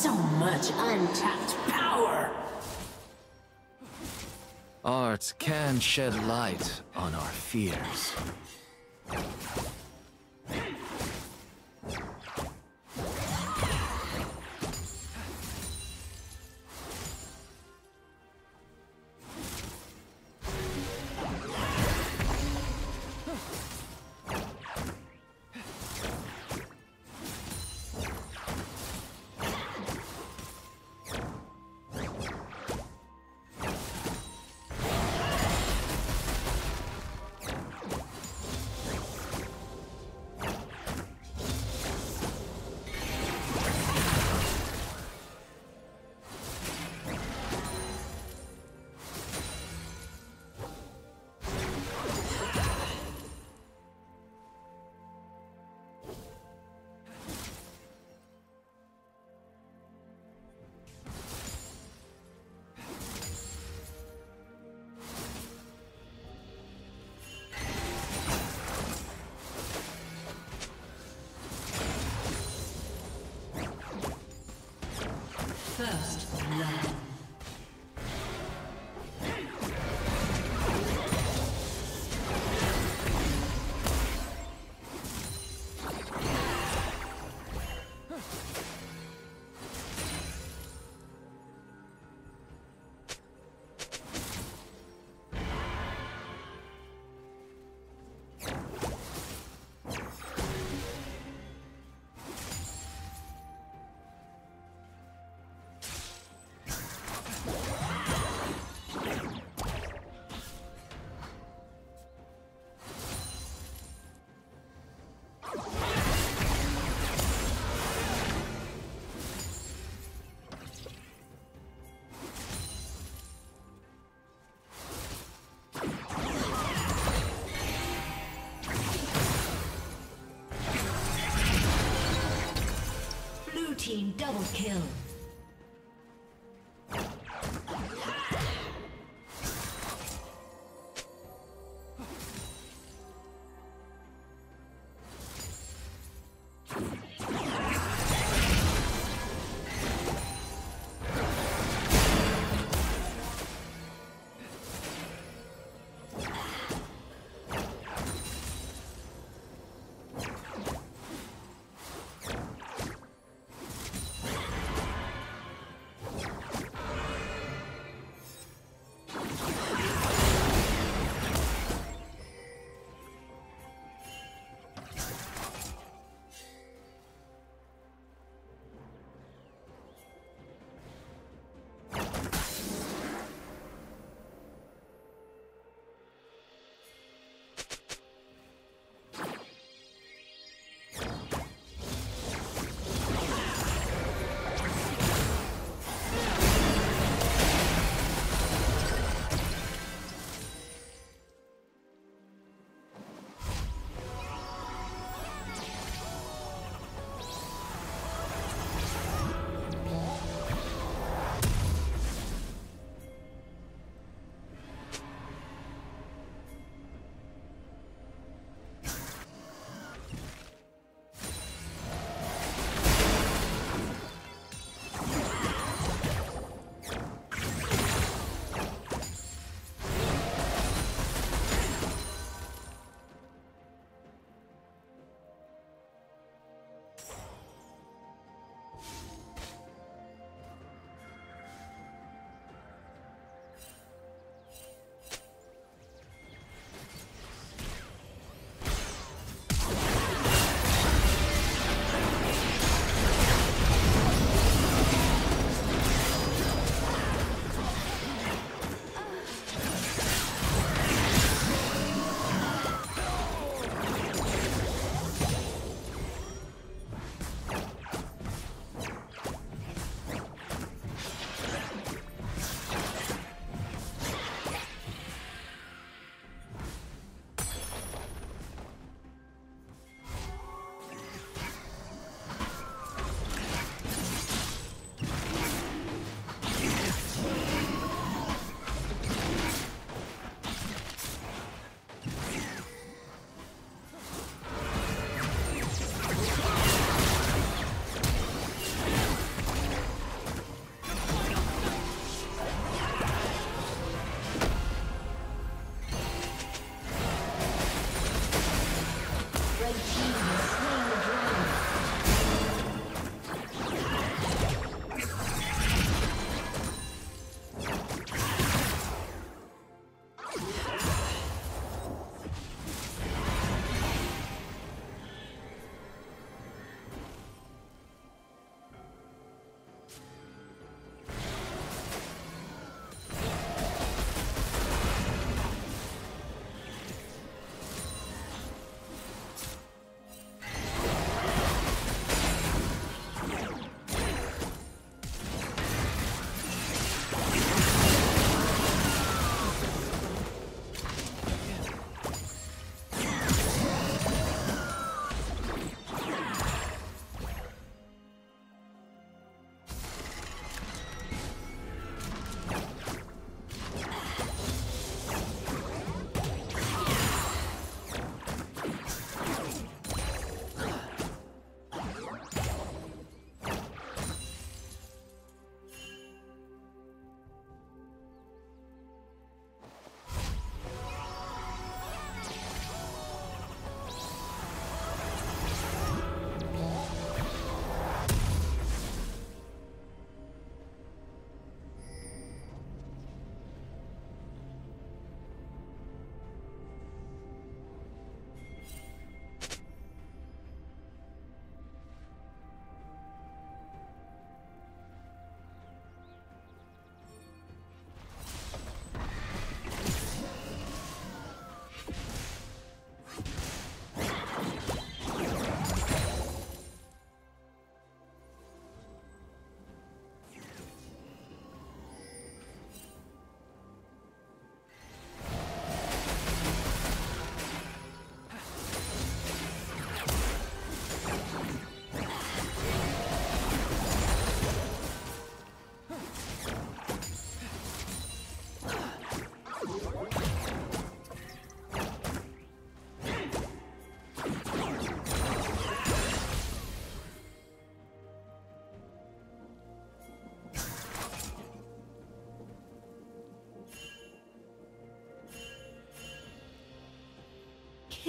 So much untapped power! Art can shed light on our fears. Team double kill.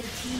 Red team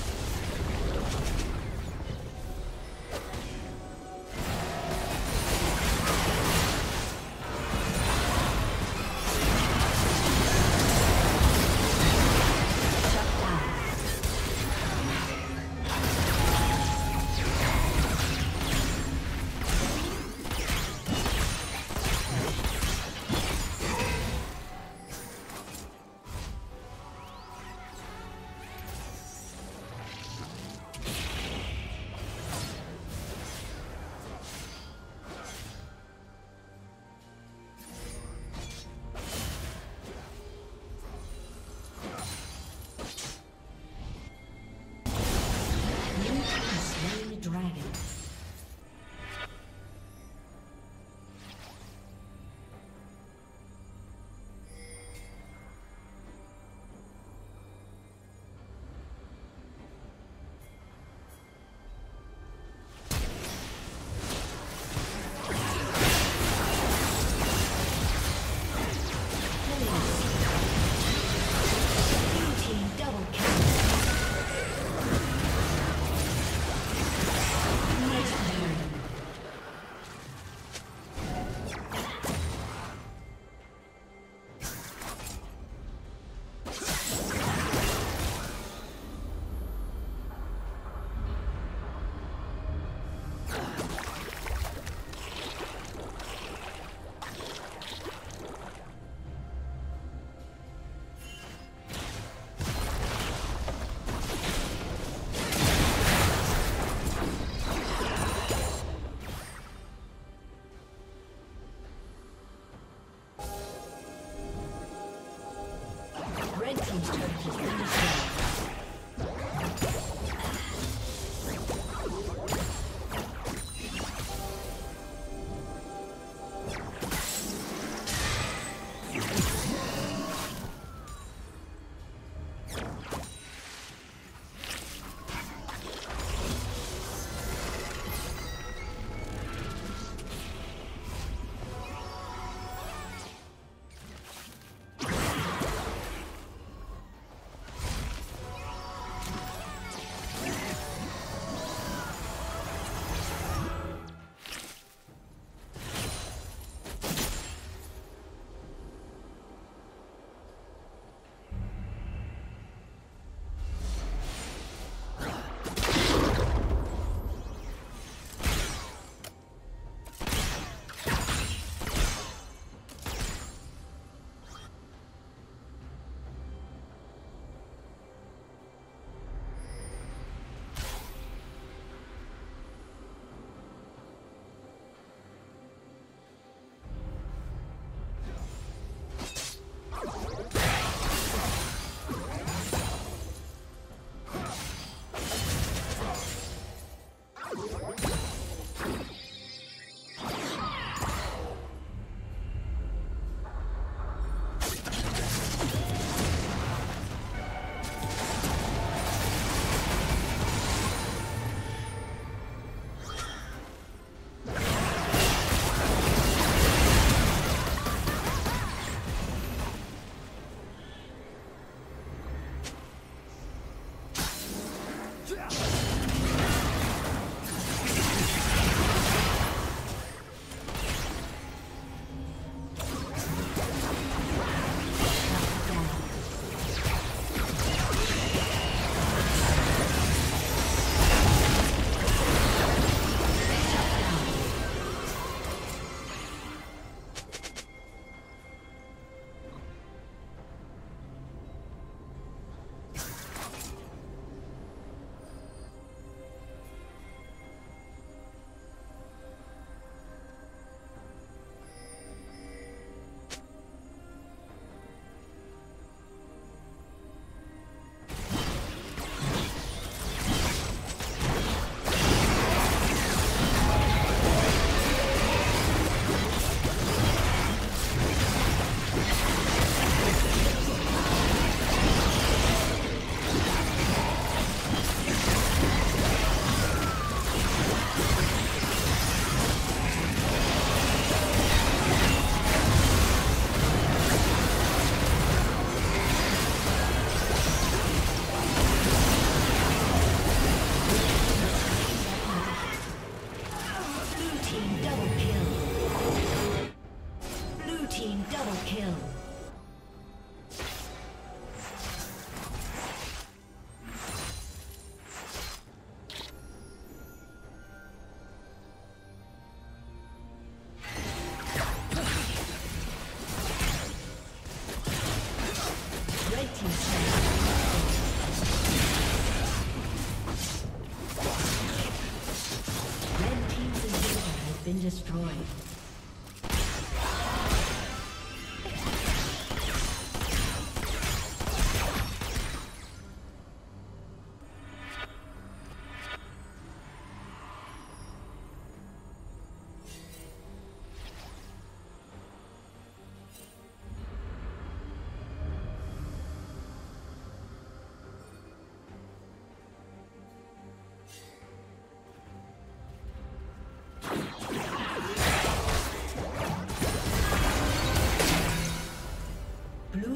Destroyed.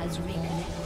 has reconnected.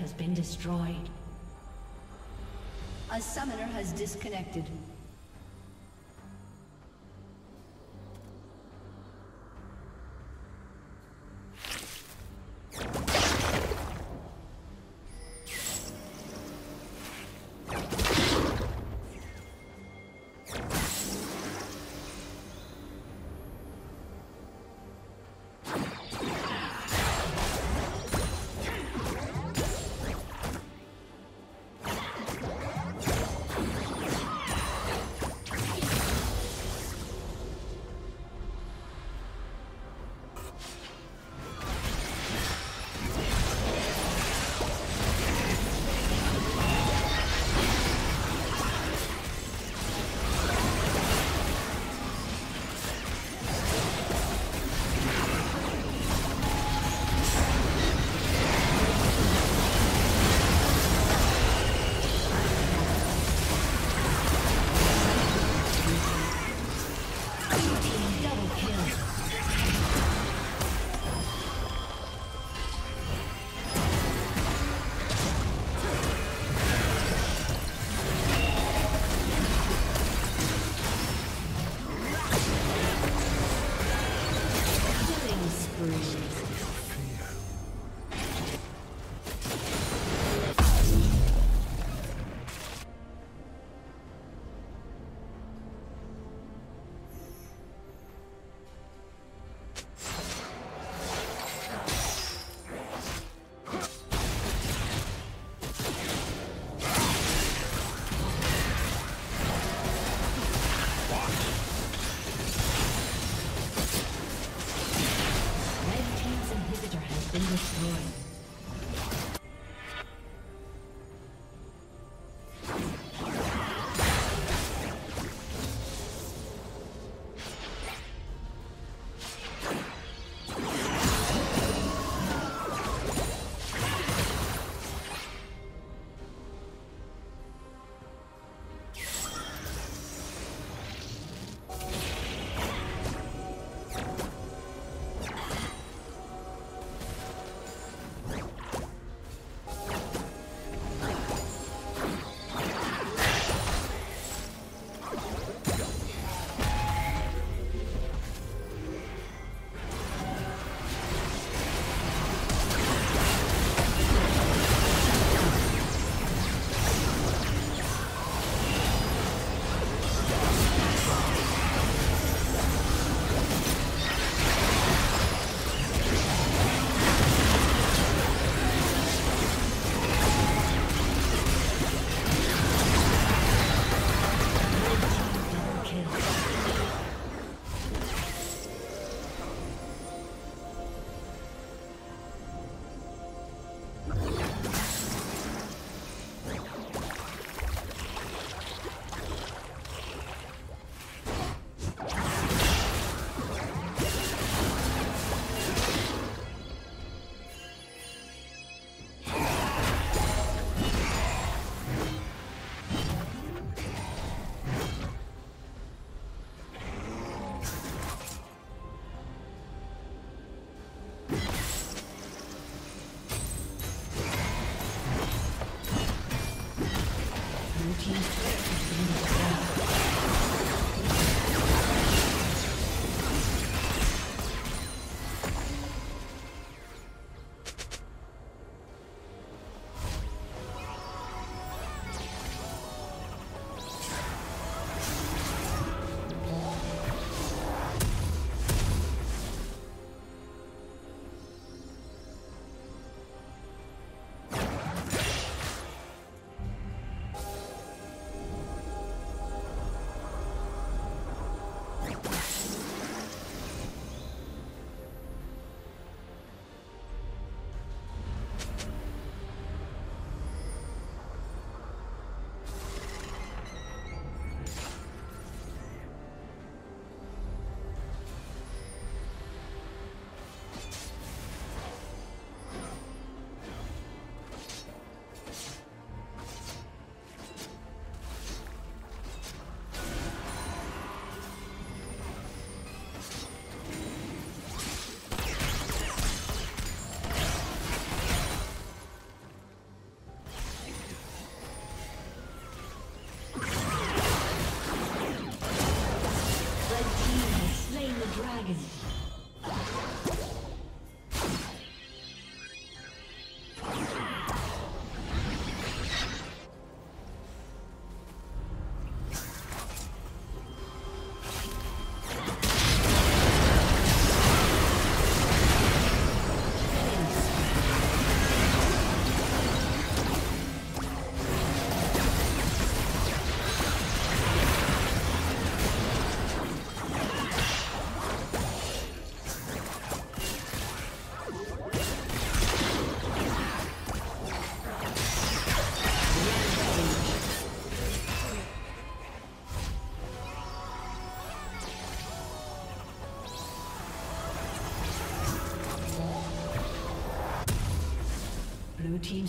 Has been destroyed. A summoner has disconnected.